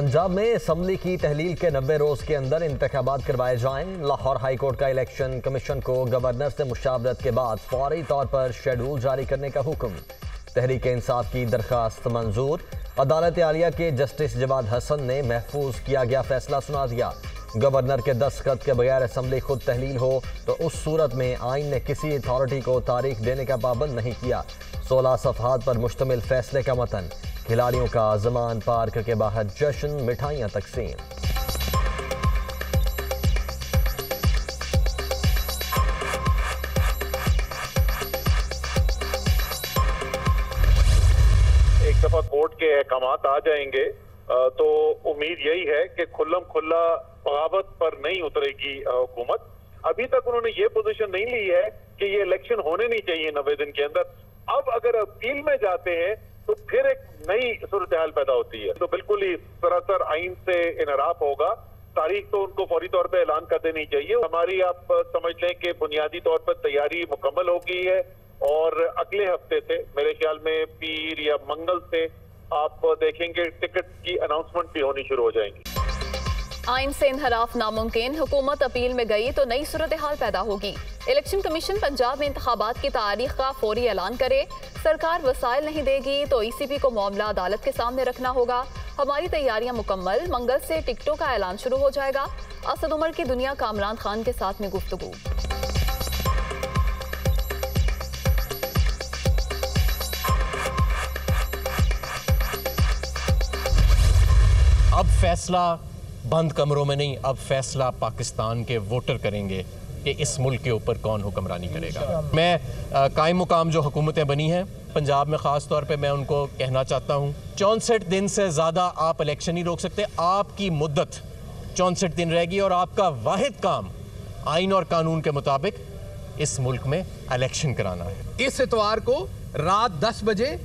पंजाब में असम्बली की तहलील के नब्बे रोज के अंदर इंतबात करवाए जाएँ। लाहौर हाईकोर्ट का इलेक्शन कमीशन को गवर्नर से मुशावरत के बाद फौरी तौर पर शेड्यूल जारी करने का हुक्म। तहरीक इंसाफ की दरखास्त मंजूर। अदालत आलिया के जस्टिस जवाद हसन ने महफूज किया गया फैसला सुना दिया। गवर्नर के दस्तखत के बगैर असम्बली खुद तहलील हो तो उस सूरत में आइन ने किसी अथॉरिटी को तारीख देने का पाबंद नहीं किया। सोलह सफहत पर मुश्तमिल फैसले का मतन। खिलाड़ियों का जमान पार्क के बाहर जश्न, मिठाइयाँ, तकसीम। एक दफ़ा कोर्ट के अहकाम आ जाएँगे। तो उम्मीद यही है कि खुल्लम खुल्ला बगावत पर नहीं उतरेगी हुकूमत। अभी तक उन्होंने ये पोजीशन नहीं ली है कि ये इलेक्शन होने नहीं चाहिए नब्बे दिन के अंदर। अब अगर अपील में जाते हैं तो फिर एक नई सूरत हाल पैदा होती है। तो बिल्कुल ही सरासर आइन से इनराफ होगा। तारीख तो उनको फौरी तौर पर ऐलान कर देनी चाहिए। हमारी आप समझ लें कि बुनियादी तौर पर तैयारी मुकम्मल हो गई है और अगले हफ़्ते से, मेरे ख्याल में पीर या मंगल से, आप देखेंगे टिकट की अनाउंसमेंट भी होनी शुरू हो जाएँगी। आइन से इनहराफ नामुमकिन हुकूमत अपील में गई तो नई सूरत हाल पैदा होगी। इलेक्शन कमीशन पंजाब में इंतबात की तारीख का फौरी ऐलान करे। सरकार वसाइल नहीं देगी तो ईसीपी को मामला अदालत के सामने रखना होगा। हमारी तैयारियाँ मुकम्मल, मंगल से टिकटों का ऐलान शुरू हो जाएगा। असद उमर की दुनिया कामरान खान के साथ में गुफ्तगू। अब फैसला बंद कमरों में नहीं अब फैसला पाकिस्तान के वोटर करेंगे कि इस मुल्क के ऊपर कौन हुक्मरानी करेगा। मैं कायम मुकाम जो हुकूमतें बनी हैं पंजाब में ख़ास तौर पे मैं उनको कहना चाहता हूँ चौंसठ दिन से ज़्यादा आप इलेक्शन नहीं रोक सकते आपकी मुद्दत चौंसठ दिन रहेगी और आपका वाहिद काम आइन और कानून के मुताबिक इस मुल्क में इलेक्शन कराना है। इस इतवार को रात 10 बजे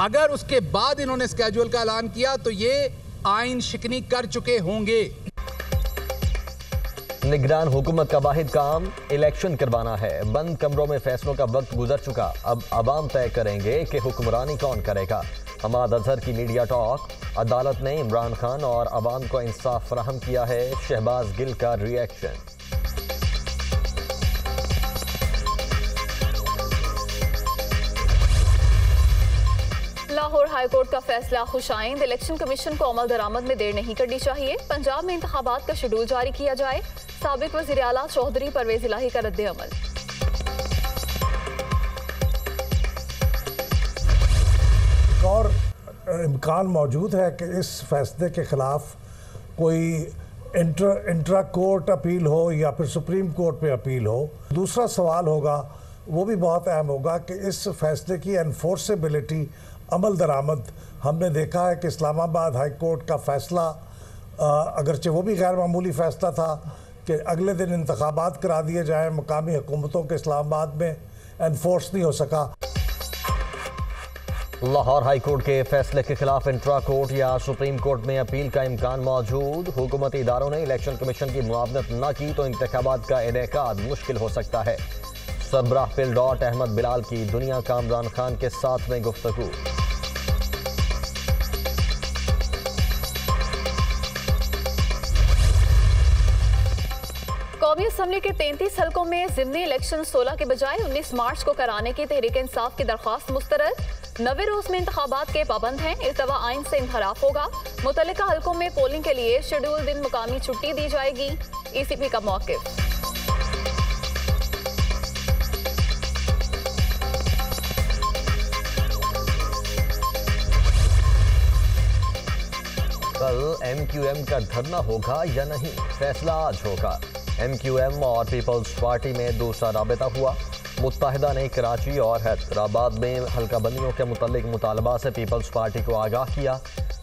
अगर उसके बाद इन्होंने स्केजुअल का ऐलान किया तो ये आइन शिकनी कर चुके होंगे। निगरान हुकूमत का वाहिद काम इलेक्शन करवाना है। बंद कमरों में फैसलों का वक्त गुजर चुका। अब आवाम तय करेंगे कि हुक्मरानी कौन करेगा। हमाद अजहर की मीडिया टॉक, अदालत ने इमरान खान और आवाम को इंसाफ फराहम किया है। शहबाज गिल का रिएक्शन। लाहौर हाईकोर्ट का फैसला खुश आइंद इलेक्शन कमीशन को अमल दरामद में देर नहीं करनी चाहिए। पंजाब में इंतबात का शेड्यूल जारी किया जाए। सबक वजी अला चौधरी परवेज इलाही का रद्द अमल। और इम्कान मौजूद है कि इस फैसले के ख़िलाफ़ कोई इंटर, इंट्रा कोर्ट अपील हो या फिर सुप्रीम कोर्ट में अपील हो। दूसरा सवाल होगा, वो भी बहुत अहम होगा कि इस फैसले की एनफोर्सेबिलिटी अमल दरामद। हमने देखा है कि इस्लामाबाद हाई कोर्ट का फ़ैसला अगरचे वो भी गैर मामूली फ़ैसला था कि अगले दिन इंतबात करा दिए जाएँ मकामी हुकूमतों के इस्लामाबाद में एनफोर्स नहीं हो सका। लाहौर हाई कोर्ट के फैसले के खिलाफ इंट्रा कोर्ट या सुप्रीम कोर्ट में अपील का इम्कान मौजूद। हुकूमती इदारों ने इलेक्शन कमीशन की मुआवनत न की तो इंतबात का इनका मुश्किल हो सकता है। सरबराह पिल डॉट अहमद बिलाल की दुनिया कामरान खान के साथ में गुफ्तगू। कौमी असम्बली के तैंतीस हलकों में जिमनी इलेक्शन 16 के बजाय 19 मार्च को कराने की तहरीक इंसाफ की दरख्वास्त मुस्तरद। नवे रोज में इंतबात के पाबंद हैं इस दवा आइन से इंहराफ होगा। मुतल हलकों में पोलिंग के लिए शेड्यूल दिन मुकामी छुट्टी दी जाएगी। ई सी पी का मौकफ। कल एम क्यू एम का धरना होगा या नहीं? फैसला आज होगा। एम क्यू एम और पीपल्स पार्टी में दूसरा राबता हुआ। मुतहदा ने कराची और हैदराबाद में हल्का बंदियों के मुतलिक मुतालबा से पीपल्स पार्टी को आगाह किया।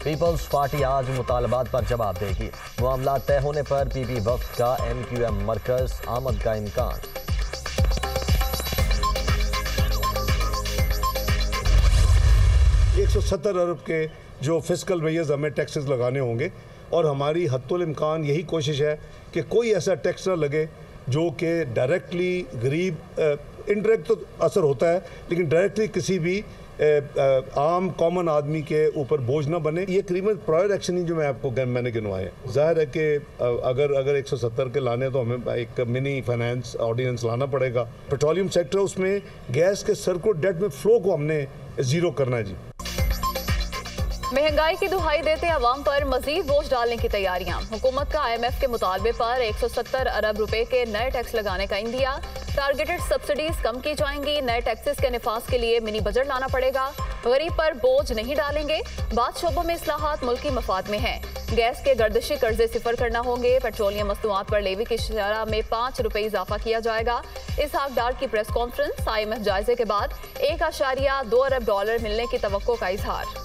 पीपल्स पार्टी आज मुतालबात पर जवाब देगी। मामला तय होने पर पी पी वक्त का एम क्यू एम मरकज आमद का इम्कान। एक सौ सत्तर अरब के जो फ़िज़िकल मेयर्स हमें टैक्सेस लगाने होंगे। और हमारी हत्तुल इम्कान यही कोशिश है कि कोई ऐसा टैक्स ना लगे जो कि डायरेक्टली गरीब इनडायरेक्ट तो असर होता है लेकिन डायरेक्टली किसी भी ए, आम कॉमन आदमी के ऊपर बोझ ना बने। ये करीबन प्रायर एक्शन ही जो मैं आपको मैंने गिनवाए ज़ाहिर है कि अगर अगर 170 के लाने तो हमें एक मिनी फाइनेंस ऑर्डिनेंस लाना पड़ेगा। पेट्रोलियम सेक्टर उसमें गैस के सर्कुलर डेट में फ्लो को हमने ज़ीरो करना है जी। महँगाई की दुहाई देते अवाम पर मजीद बोझ डालने की तैयारियाँ। हुकूमत का आईएमएफ के मुतालबे पर 170 अरब रुपए के नए टैक्स लगाने का इंदिया टारगेटेड सब्सिडीज कम की जाएँगी। नए टैक्सेस के नफाज के लिए मिनी बजट लाना पड़ेगा। गरीब पर बोझ नहीं डालेंगे। बाद शोबों में इसलाहत मुल्की मफाद में है। गैस के गर्दशी कर्जे सिफर करना होंगे। पेट्रोलियम मसनूआत पर लेवी की शरह में पाँच रुपये इजाफा किया जाएगा। इस डार की press conference I M F जायजे के बाद एक आशारिया दो अरब डॉलर मिलने की तो का इजहार।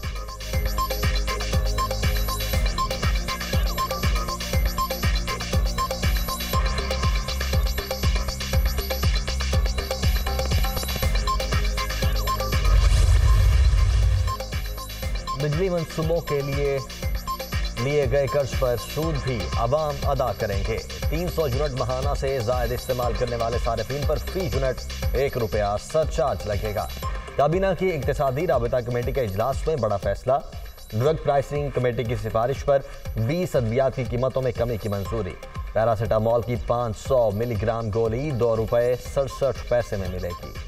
बिजली मनसूबों के लिए लिए गए कर्ज पर सूद भी आवाम अदा करेंगे। 300 यूनिट महाना से जायद इस्तेमाल करने वाले सार्फिन पर फ़ी यूनिट एक रुपया सरचार्ज लगेगा। काबीना की इकतदी रबता कमेटी के इजलास में बड़ा फैसला। ड्रग प्राइसिंग कमेटी की सिफारिश पर 20 अद्वियात की कीमतों में कमी की मंजूरी। पैरासीटामॉल की 500 मिलीग्राम गोली दो रुपए सड़सठ पैसे में मिलेगी।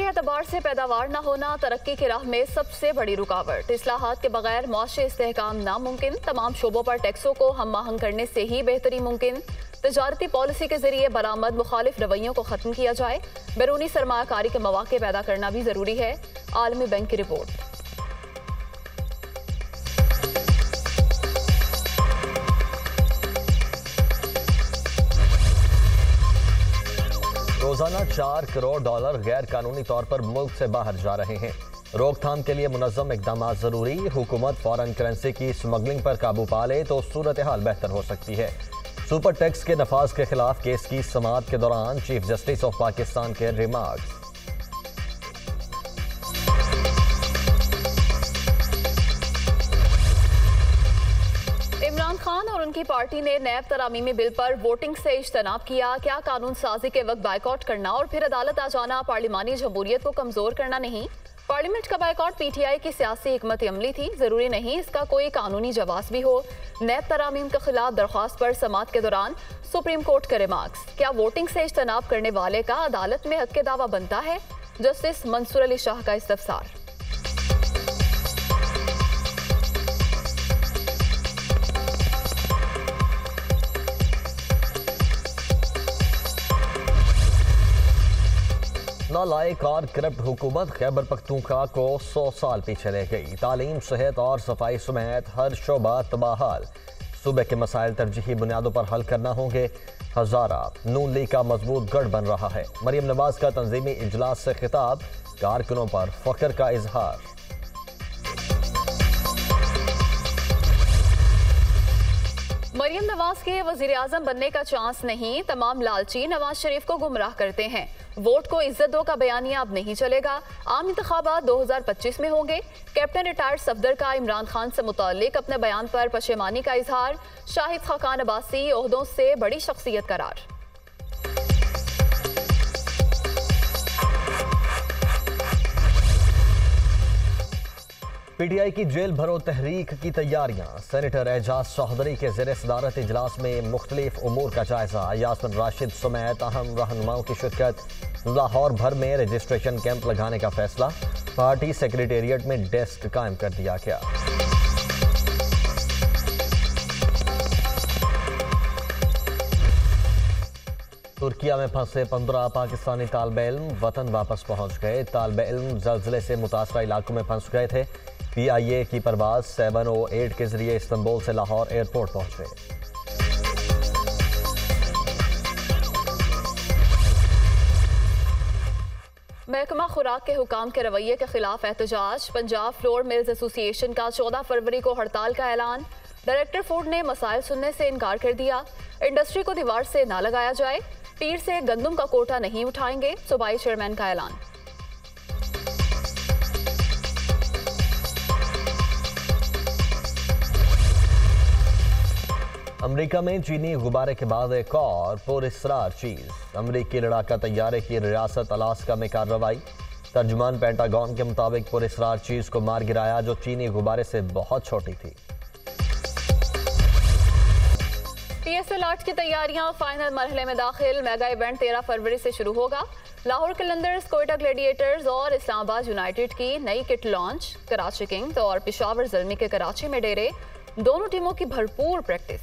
के अतबार से पैदावार न होना तरक्की की राह में सबसे बड़ी रुकावट। असलाहत के बगैर मुआशी इसकाम नामुमकिन। तमाम शोबों पर टैक्सों को हम आहंग करने से ही बेहतरी मुमकिन। तजारती पॉलिसी के ज़रिए बरामद मुखालिफ रवैयों को खत्म किया जाए। बैरूनी सरमाकारी के मौाक़े पैदा करना भी ज़रूरी है। आलमी बैंक की रिपोर्ट। रोज़ाना चार करोड़ डॉलर गैर कानूनी तौर पर मुल्क से बाहर जा रहे हैं। रोकथाम के लिए मुनजम इकदाम ज़रूरी, हुकूमत फॉरन करेंसी की स्मगलिंग पर काबू पा ले तो सूरत हाल बेहतर हो सकती है। सुपर टैक्स के नफाज के खिलाफ केस की समात के दौरान चीफ जस्टिस ऑफ़ पाकिस्तान के रिमार्क्स। उनकी पार्टी ने नैब तरामीमी बिल पर वोटिंग से इज्तनाब किया। क्या कानून साजी के वक्त बाइकआउट करना और फिर अदालत आ जाना पार्लिमानी जमहूरियत को कमज़ोर करना नहीं? पार्लियामेंट का बाइकआउट पीटीआई की सियासी हमत अमली थी, ज़रूरी नहीं इसका कोई कानूनी जवाब भी हो। नैब तरामीम के खिलाफ दरख्वास्त पर समात के दौरान सुप्रीम कोर्ट के रिमार्क्स क्या वोटिंग से इज्तनाब करने वाले का अदालत में हक के दावा बनता है? जस्टिस मंसूर अली शाह का इस्तफसार नालायक और करप्ट हुकूमत खैबर पख्तूखा को सौ साल पीछे ले गई। तालीम, सेहत और सफ़ाई समेत हर शोबा तबाहाल। सूबे के मसाइल तरजीही बुनियादों पर हल करना होंगे। हजारा, नून लीग का मज़बूत गढ़ बन रहा है। मरीम नवाज़ का तंजीमी इजलास से खिताब, कारकुनों पर फख्र का इजहार। मरियम नवाज़ के वज़ीर आज़म बनने का चांस नहीं, तमाम लालची नवाज़ शरीफ को गुमराह करते हैं। वोट को इज़्ज़त दो का बयानिया अब नहीं चलेगा। आम इंतबात 2025 में होंगे। कैप्टन रिटायर्ड सफदर का इमरान खान से मुतल अपने बयान पर पशेमानी का इजहार, शाहिद खकान अब्बासी से बड़ी शख्सियत करार। पीटीआई की जेल भरो तहरीक की तैयारियाँ। सेनेटर एजाज चौधरी के जेर सदारत इजलास में मुख्तलिफ़ उमूर का जायजा। यासमिन राशिद समेत अहम रहनुमाओं की शिरकत। लाहौर भर में रजिस्ट्रेशन कैंप लगाने का फैसला। पार्टी सेक्रेटेरिएट में डेस्क कायम कर दिया गया। तुर्किया में फंसे पंद्रह पाकिस्तानी तालब इल्म वतन वापस पहुँच गए। तालब इल्म जल्जले से मुतासर इलाकों में फंस गए थे। पीआईए की परवाज 708 के ज़रिए इस्तांबुल से लाहौर एयरपोर्ट पहुँचे महकमा खुराक के हुकाम के रवैये के खिलाफ एहतजाज पंजाब फ्लोर मिल्स एसोसिएशन का 14 फरवरी को हड़ताल का ऐलान। डायरेक्टर फ़ूड ने मसाइल सुनने से इनकार कर दिया। इंडस्ट्री को दीवार से ना लगाया जाए। पीर से गंदम का कोटा नहीं उठाएँगे, सूबाई चेयरमैन का ऐलान। अमेरिका में चीनी गुब्बारे के बाद एक और पुरस्रार चीज़। अमरीकी लड़ाका तैयारे की रियासत अलास्का में कार्रवाई तर्जुमान पेंटागन के मुताबिक पुरस्रार चीज़ को मार गिराया, जो चीनी गुब्बारे से बहुत छोटी थी। पीएसएल आर्ट की तैयारियाँ फाइनल मरहले में दाखिल। मेगा इवेंट 13 फरवरी से शुरू होगा। लाहौर कलंदर्स कोयटा ग्लेडिएटर्स और इस्लामाबाद यूनाइटेड की नई किट लॉन्च। कराची किंग्स और पिशावर जलमी के कराची में डेरे। दोनों टीमों की भरपूर प्रैक्टिस।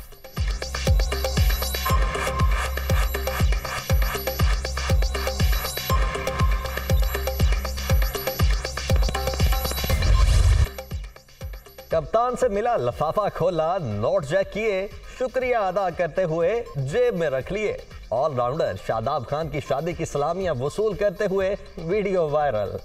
कप्तान से मिला लफाफा खोला, नोट चेक किए, शुक्रिया अदा करते हुए जेब में रख लिए। ऑलराउंडर शादाब खान की शादी की सलामियाँ वसूल करते हुए वीडियो वायरल।